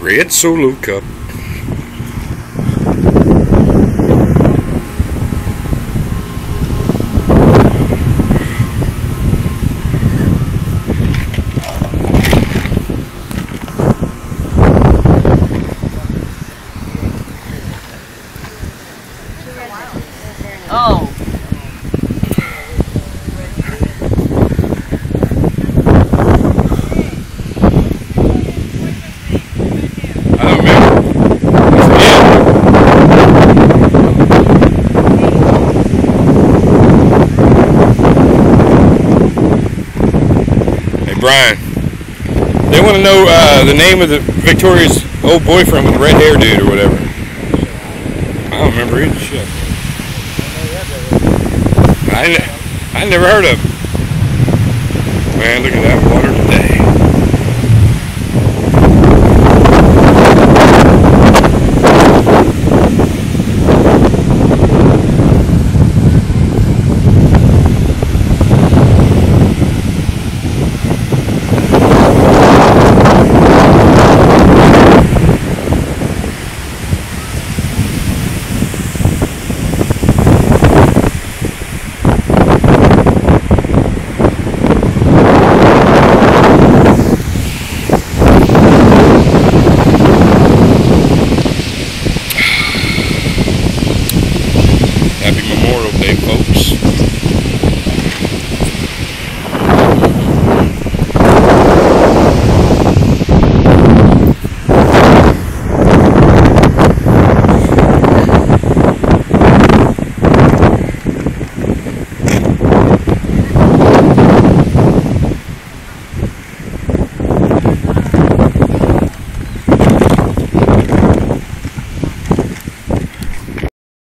Red Solo Cup. Oh. I don't remember. Yeah. Hey Brian, they want to know uh, the name of the Victoria's old boyfriend with the red hair dude or whatever. I don't remember either. Shit. I, I never heard of him. Man, look at that water. folks.